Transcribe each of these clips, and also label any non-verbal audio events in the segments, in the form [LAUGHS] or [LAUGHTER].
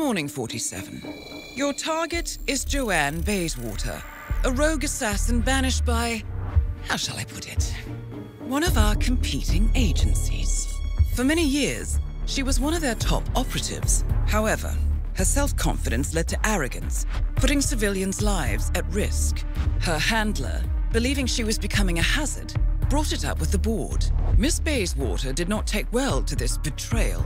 morning, 47. Your target is Joanne Bayswater, a rogue assassin banished by. How shall I put it? One of our competing agencies. For many years, she was one of their top operatives. However, her self confidence led to arrogance, putting civilians' lives at risk. Her handler, believing she was becoming a hazard, brought it up with the board. Miss Bayswater did not take well to this betrayal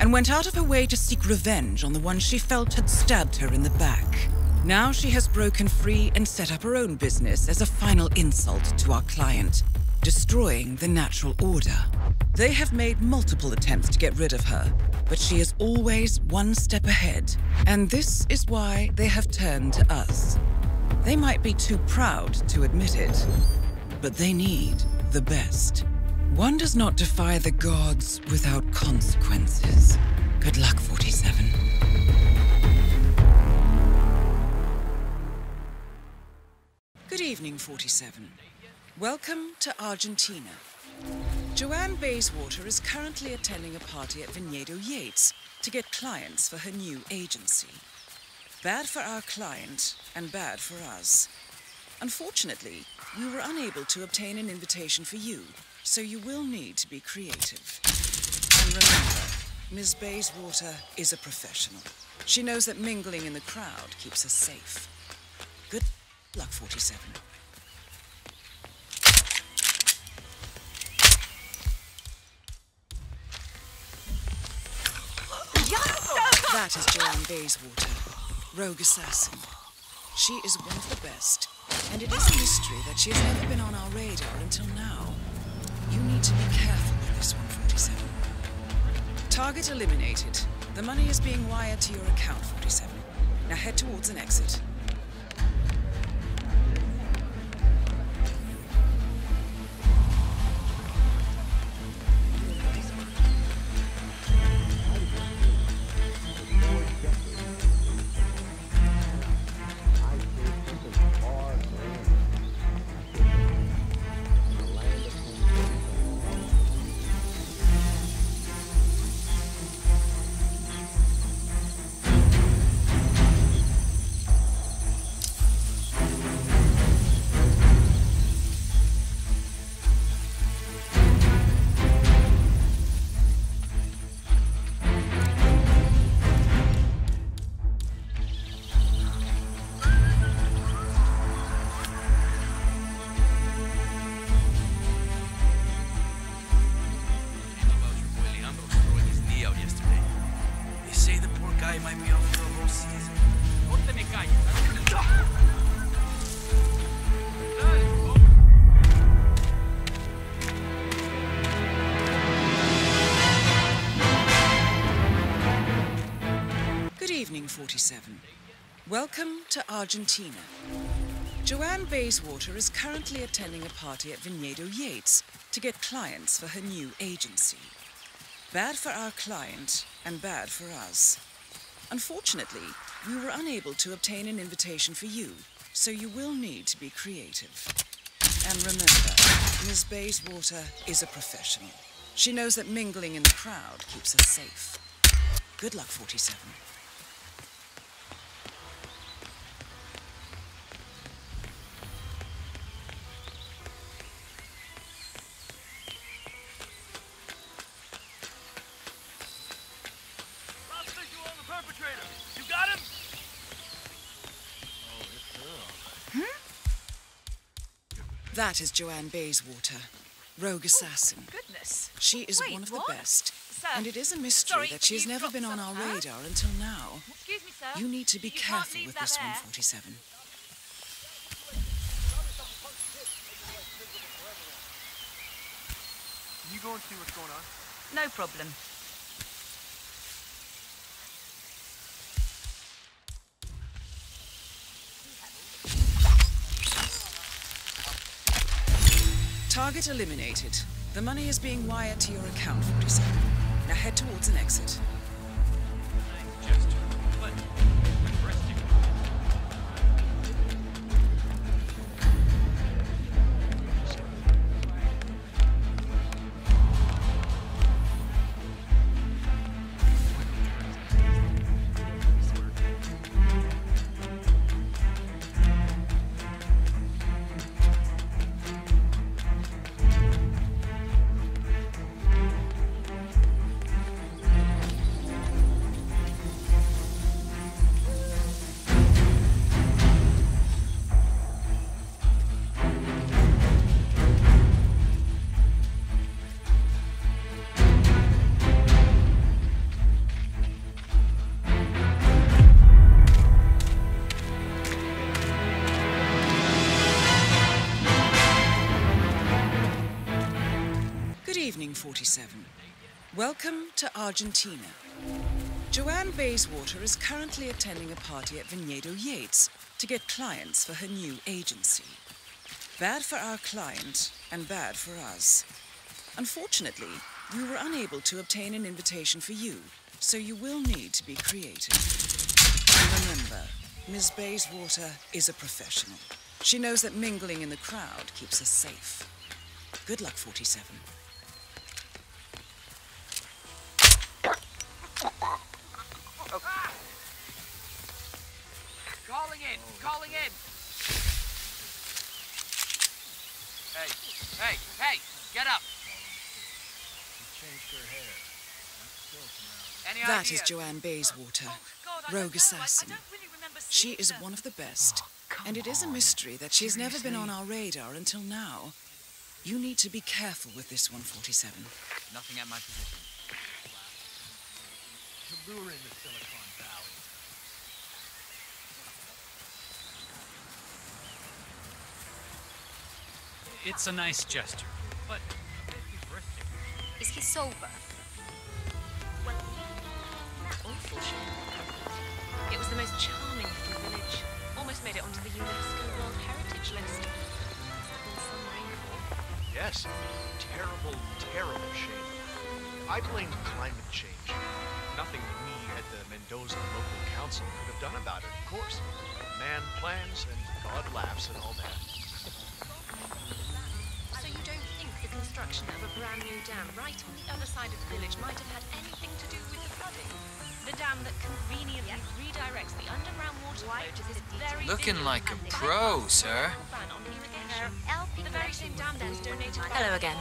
and went out of her way to seek revenge on the one she felt had stabbed her in the back. Now she has broken free and set up her own business as a final insult to our client, destroying the natural order. They have made multiple attempts to get rid of her, but she is always one step ahead, and this is why they have turned to us. They might be too proud to admit it, but they need the best. One does not defy the gods without consequences. Good luck, 47. Good evening, 47. Welcome to Argentina. Joanne Bayswater is currently attending a party at Vinedo Yates to get clients for her new agency. Bad for our client and bad for us. Unfortunately, we were unable to obtain an invitation for you, so you will need to be creative. And remember, Ms. Bayswater is a professional. She knows that mingling in the crowd keeps us safe. Good luck, 47. That is Joanne Bayswater, rogue assassin. She is one of the best, and it is a mystery that she has never been on our radar until now. You need to be careful with this one, 47. Target eliminated. The money is being wired to your account, 47. Now head towards an exit. Good evening, 47. Welcome to Argentina. Joanne Bayswater is currently attending a party at Vinedo Yates to get clients for her new agency. Bad for our client and bad for us. Unfortunately, we were unable to obtain an invitation for you, so you will need to be creative. And remember, Ms. Bayswater is a professional. She knows that mingling in the crowd keeps her safe. Good luck, 47. Lost visual on the perpetrator. You got him? That is Joanne Bayswater, rogue oh, assassin. Goodness. She is Wait, one of what? the best. Sir, and it is a mystery sorry, that but she has never been on our huh? radar until now. Excuse me, sir. You need to be You careful with this one, there. 47. Can you go and see what's going on? No problem. Target eliminated. The money is being wired to your account, 47. Now head towards an exit. 47. Welcome to Argentina. Joanne Bayswater is currently attending a party at Vinedo Yates to get clients for her new agency. Bad for our client and bad for us. Unfortunately, we were unable to obtain an invitation for you, so you will need to be creative. And remember, Ms. Bayswater is a professional. She knows that mingling in the crowd keeps us safe. Good luck, 47. Hey, hey, hey! Get up! Any That is ideas? Joanne Bayswater, oh, God, rogue know. I- assassin. I, really She is her. one of the best, and it is a mystery that she's never been on our radar until now. You need to be careful with this 147. Nothing at my position. to lure in the Silicon Valley. It's a nice gesture, but a bit breathtaking. Is he sober? Well, that awful shame. It was the most charming little village. Almost made it onto the UNESCO World Heritage List. Must have been some rainfall. Yes, terrible, terrible shame. I blame climate change. Nothing we at the Mendoza local council could have done about it, of course. Man plans and God laughs and all that. So you don't think the construction of a brand new dam right on the other side of the village might have had anything to do with the flooding? The dam that conveniently redirects the underground water flow to this very Looking like a pro, sir. the ban on irrigation. The very same dam that donated Hello again.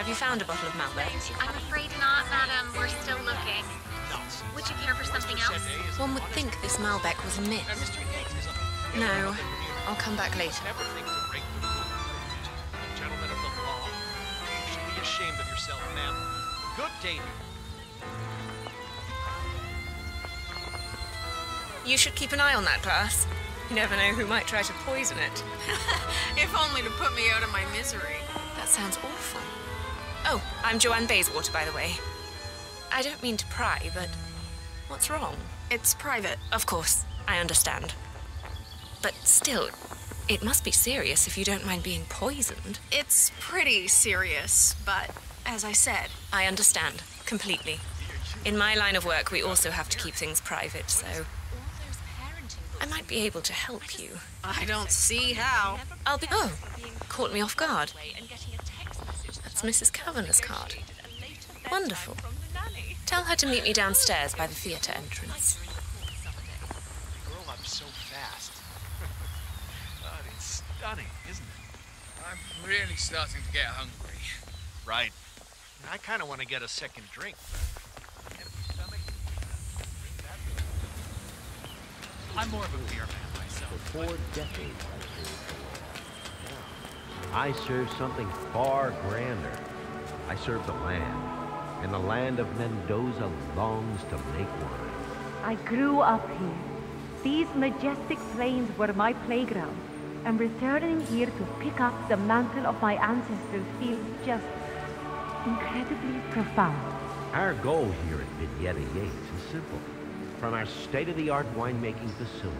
Have you found a bottle of Malbec? I'm afraid not, madam. We're still looking. Would you care for something else? One would think this Malbec was a myth. Mr. Yates is a No, I'll come back later. Day. You should keep an eye on that glass. You never know who might try to poison it. [LAUGHS] If only to put me out of my misery. That sounds awful. Oh, I'm Joanne Bayswater, by the way. I don't mean to pry, but what's wrong? It's private. Of course, I understand. But still, it must be serious if you don't mind being poisoned. It's pretty serious, but as I said, I understand completely. In my line of work, we also have to keep things private, so all those parenting I might be able to help you. I don't see how. I'll be. Oh, caught me off guard. and getting a text message That's Mrs. Kavanagh's card. negotiated a later bedtime Wonderful. from the nanny. Tell her to meet me downstairs by the theatre entrance. Grow up so fast. [LAUGHS] God, it's stunning, isn't it? I'm really starting to get hungry. Right. I kind of want to get a second drink. Empty stomach. Drink that. I'm more of a beer man myself. For four decades, I served. I serve something far grander. I serve the land, and the land of Mendoza longs to make wine. I grew up here. These majestic plains were my playground, and returning here to pick up the mantle of my ancestors feels just incredibly profound. Our goal here at Vinedo Yates is simple. From our state-of-the-art winemaking facility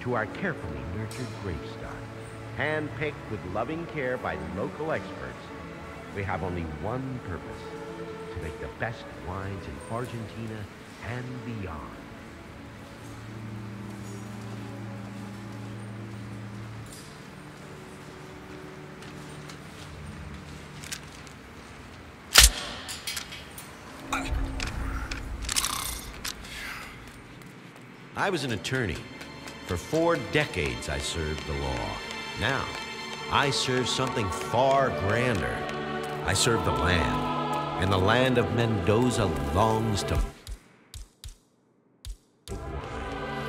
to our carefully nurtured grape stock, hand-picked with loving care by local experts, we have only one purpose, to make the best wines in Argentina and beyond. I was an attorney. For four decades, I served the law. Now, I serve something far grander. I serve the land, and the land of Mendoza longs to.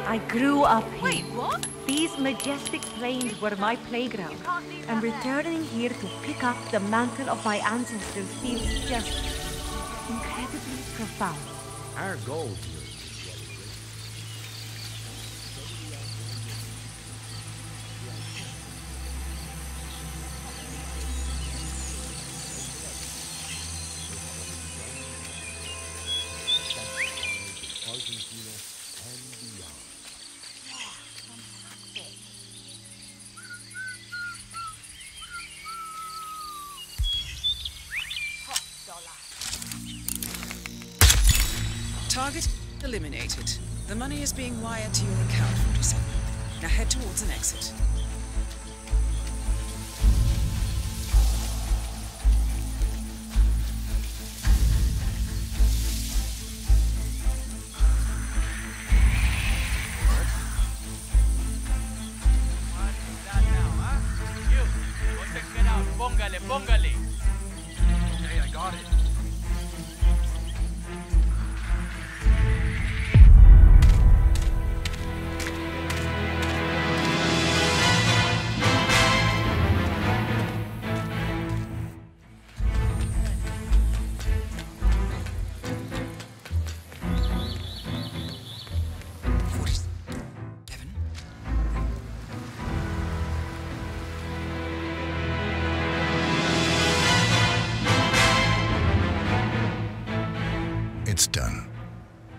I grew up here. Wait, what? These majestic plains were my playground, and returning here to pick up the mantle of my ancestors feels just incredibly profound. Our goal Target eliminated. The money is being wired to your account, 47. Now head towards an exit.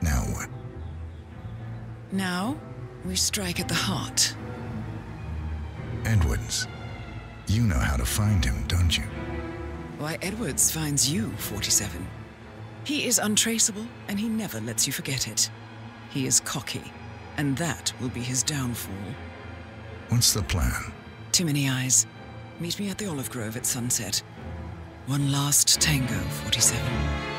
Now what? Now, we strike at the heart. Edwards. You know how to find him, don't you? Why, Edwards finds you, 47. He is untraceable, and he never lets you forget it. He is cocky, and that will be his downfall. What's the plan? Too many eyes. Meet me at the Olive Grove at sunset. One last tango, 47.